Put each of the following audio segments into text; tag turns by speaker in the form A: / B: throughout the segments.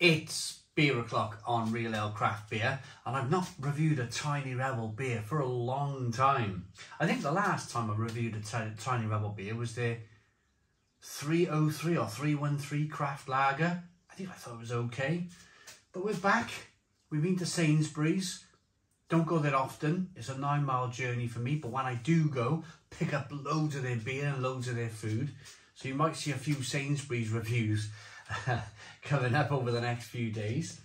A: It's beer o'clock on Real Ale Craft Beer, and I've not reviewed a Tiny Rebel beer for a long time. I think the last time I reviewed a Tiny Rebel beer was the 303 or 313 Craft Lager. I think I thought it was okay. But we're back. We've been to Sainsbury's. Don't go there often. It's a nine mile journey for me. But when I do go, pick up loads of their beer and loads of their food. So you might see a few Sainsbury's reviews coming up over the next few days.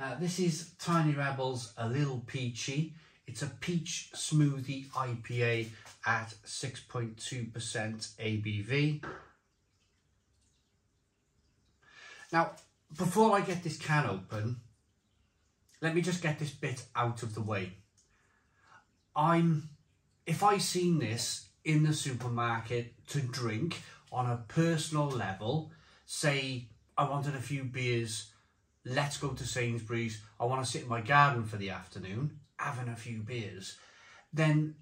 A: Uh, this is Tiny Rebels A Little Peachy. It's a peach smoothie IPA at 6.2% ABV. Now, before I get this can open, let me just get this bit out of the way. I'm, if I seen this in the supermarket to drink on a personal level, say I wanted a few beers, let's go to Sainsbury's, I want to sit in my garden for the afternoon, having a few beers, then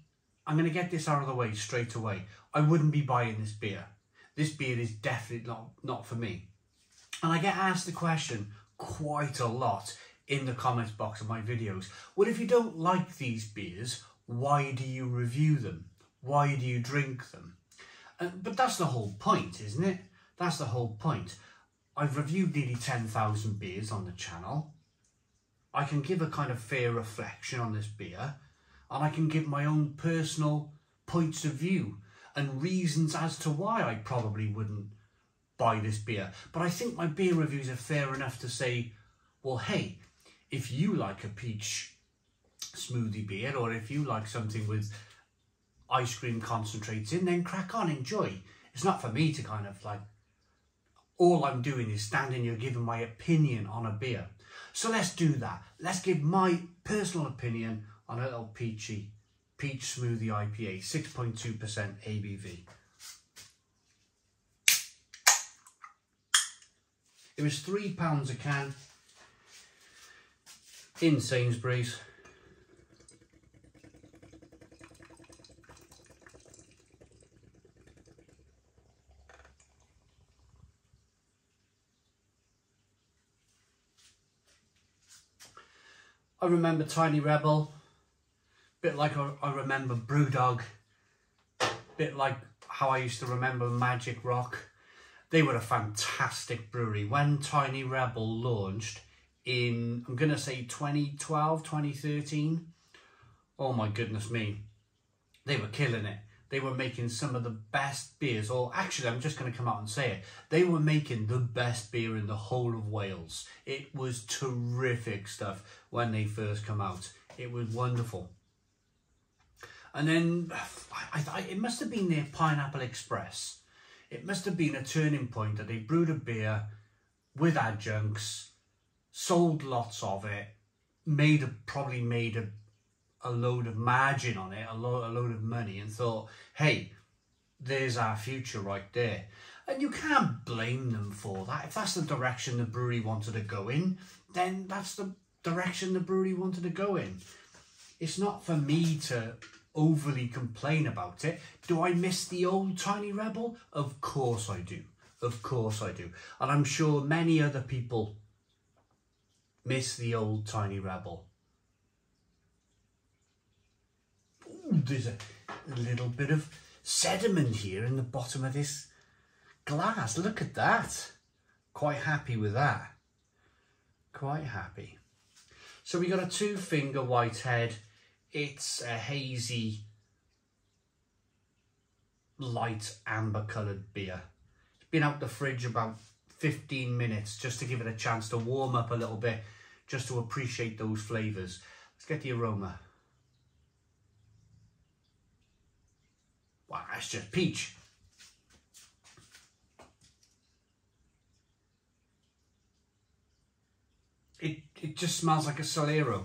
A: I'm going to get this out of the way straight away. I wouldn't be buying this beer. This beer is definitely not, not for me. And I get asked the question quite a lot in the comments box of my videos. Well, if you don't like these beers, why do you review them? Why do you drink them? Uh, but that's the whole point, isn't it? That's the whole point. I've reviewed nearly 10,000 beers on the channel. I can give a kind of fair reflection on this beer and I can give my own personal points of view and reasons as to why I probably wouldn't buy this beer. But I think my beer reviews are fair enough to say, well, hey, if you like a peach smoothie beer or if you like something with ice cream concentrates in, then crack on, enjoy. It's not for me to kind of like, all I'm doing is standing here giving my opinion on a beer. So let's do that. Let's give my personal opinion on a little peachy peach smoothie IPA, 6.2% ABV. It was £3 a can in Sainsbury's. I remember Tiny Rebel, bit like I remember Brewdog, bit like how I used to remember Magic Rock. They were a fantastic brewery. When Tiny Rebel launched in, I'm going to say 2012, 2013, oh my goodness me, they were killing it. They were making some of the best beers, or actually, I'm just going to come out and say it. They were making the best beer in the whole of Wales. It was terrific stuff when they first come out. It was wonderful. And then I, I, it must have been their Pineapple Express it must have been a turning point that they brewed a beer with adjuncts, sold lots of it, made a, probably made a, a load of margin on it, a, lo a load of money, and thought, hey, there's our future right there. And you can't blame them for that. If that's the direction the brewery wanted to go in, then that's the direction the brewery wanted to go in. It's not for me to overly complain about it. Do I miss the old Tiny Rebel? Of course I do. Of course I do. And I'm sure many other people miss the old Tiny Rebel. There's a, little bit of sediment here in the bottom of this glass. Look at that. Quite happy with that. Quite happy. So we got a two finger white head. it's a hazy, light amber coloured beer. It's been out the fridge about 15 minutes just to give it a chance to warm up a little bit, just to appreciate those flavours. Let's get the aroma. Wow, that's just peach. It, it just smells like a Solero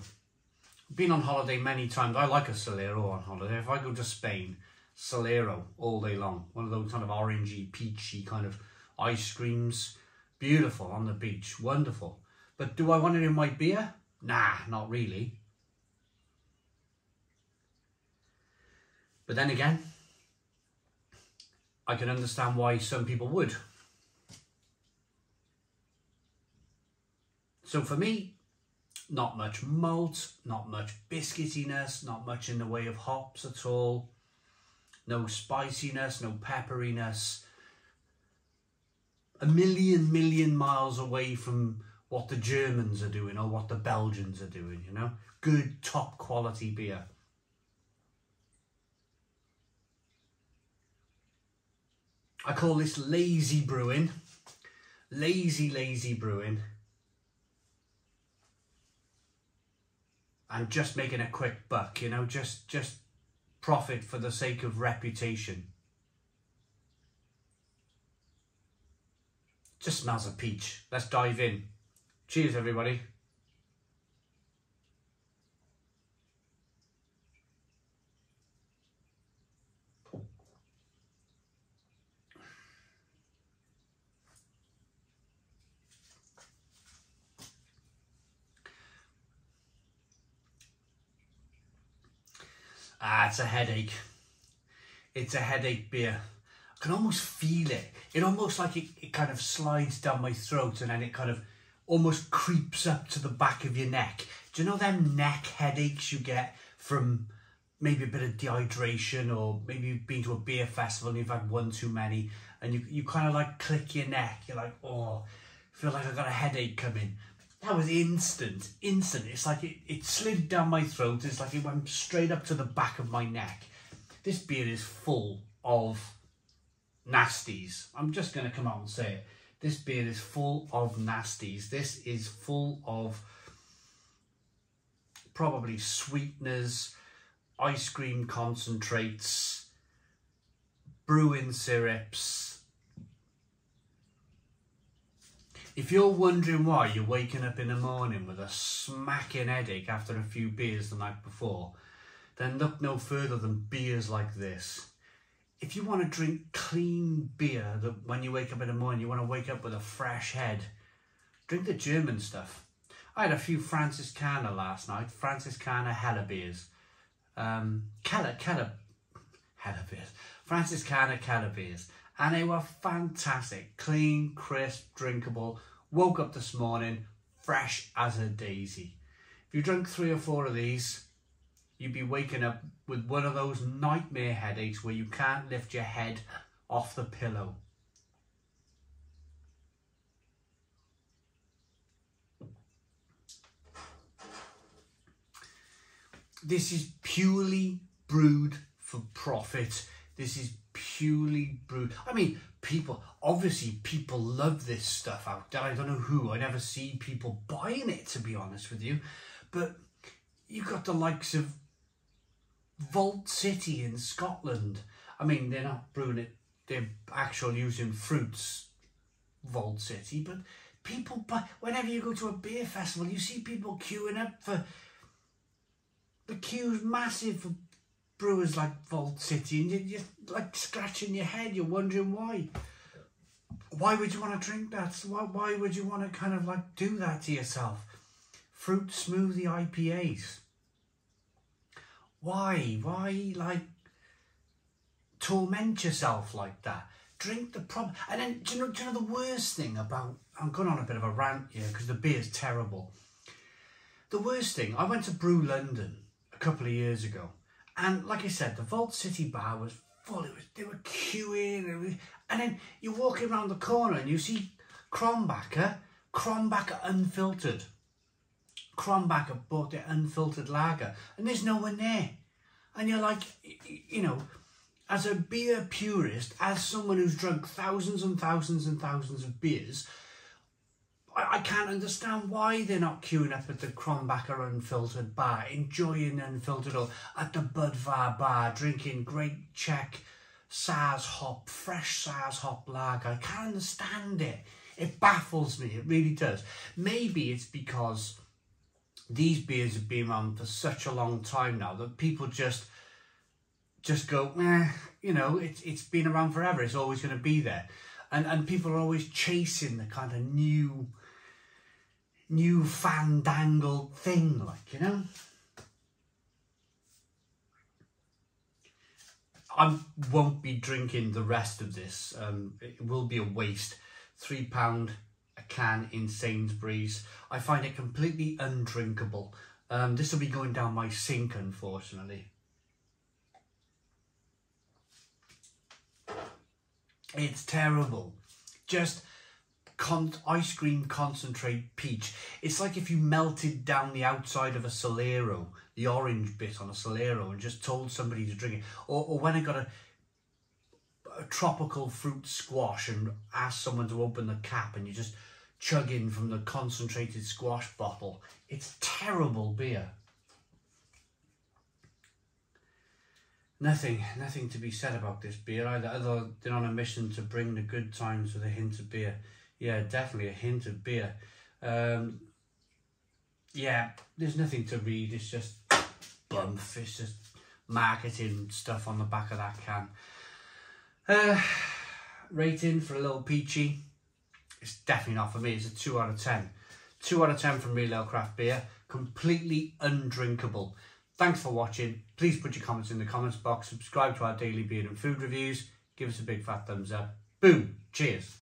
A: been on holiday many times. I like a Solero on holiday. If I go to Spain, Solero all day long. One of those kind of orangey, peachy kind of ice creams. Beautiful on the beach. Wonderful. But do I want it in my beer? Nah, not really. But then again, I can understand why some people would. So for me, not much malt, not much biscuitiness, not much in the way of hops at all. No spiciness, no pepperiness. A million, million miles away from what the Germans are doing or what the Belgians are doing, you know? Good, top quality beer. I call this lazy brewing. Lazy, lazy brewing. And just making a quick buck, you know, just just profit for the sake of reputation. Just smells a peach. Let's dive in. Cheers, everybody. Ah, it's a headache. It's a headache beer. I can almost feel it. It almost like it, it kind of slides down my throat and then it kind of almost creeps up to the back of your neck. Do you know them neck headaches you get from maybe a bit of dehydration or maybe you've been to a beer festival and you've had one too many and you, you kind of like click your neck. You're like, oh, I feel like I've got a headache coming. That was instant, instant. It's like it, it slid down my throat. It's like it went straight up to the back of my neck. This beer is full of nasties. I'm just going to come out and say it. This beer is full of nasties. This is full of probably sweeteners, ice cream concentrates, brewing syrups, If you're wondering why you're waking up in the morning with a smacking headache after a few beers the night before, then look no further than beers like this. If you want to drink clean beer that when you wake up in the morning you want to wake up with a fresh head, drink the German stuff. I had a few Franziskaner last night, Franziskaner Heller beers. Um, Keller, Keller, beers. Franziskaner Keller beers and they were fantastic. Clean, crisp, drinkable. Woke up this morning fresh as a daisy. If you drink three or four of these, you'd be waking up with one of those nightmare headaches where you can't lift your head off the pillow. This is purely brewed for profit. This is purely brewed. I mean, people, obviously people love this stuff out there. I don't know who. I never see people buying it, to be honest with you. But you've got the likes of Vault City in Scotland. I mean, they're not brewing it. They're actual using fruits, Vault City. But people buy, whenever you go to a beer festival, you see people queuing up for, the queue's massive for brewers like Vault City and you're, like scratching your head, you're wondering why. Why would you want to drink that? Why, why would you want to kind of like do that to yourself? Fruit smoothie IPAs. Why? Why like torment yourself like that? Drink the problem. And then, do you, know, do you know the worst thing about, I'm going on a bit of a rant here because the beer's terrible. The worst thing, I went to Brew London a couple of years ago and like I said, the Vault City bar was full. It was, they were queuing. And then you're walking around the corner and you see Krombacher, Krombacher unfiltered. Krombacher bought their unfiltered lager and there's no one there. And you're like, you know, as a beer purist, as someone who's drunk thousands and thousands and thousands of beers, I, can't understand why they're not queuing up at the Krombacher Unfiltered bar, enjoying Unfiltered or at the Budvar bar, drinking great Czech Saaz hop, fresh Saaz hop lager. I can't understand it. It baffles me, it really does. Maybe it's because these beers have been around for such a long time now that people just just go, eh, you know, it's it's been around forever. It's always going to be there, and and people are always chasing the kind of new new fandangled thing, like, you know? I won't be drinking the rest of this. Um, it will be a waste. Three pound a can in Sainsbury's. I find it completely undrinkable. Um, this will be going down my sink, unfortunately. It's terrible. Just con ice cream concentrate peach. It's like if you melted down the outside of a Solero, the orange bit on a Solero, and just told somebody to drink it. Or, or when I got a, a tropical fruit squash and asked someone to open the cap and you just chug in from the concentrated squash bottle. It's terrible beer. Nothing, nothing to be said about this beer either, other than on a mission to bring the good times with a hint of beer. Yeah, definitely a hint of beer. Um, yeah, there's nothing to read. It's just bump. It's just marketing stuff on the back of that can. Uh, rating for a little peachy. It's definitely not for me. It's a 2 out of 10. 2 out of 10 from Real Ale Craft Beer. Completely undrinkable. Thanks for watching. Please put your comments in the comments box. Subscribe to our daily beer and food reviews. Give us a big fat thumbs up. Boom. Cheers.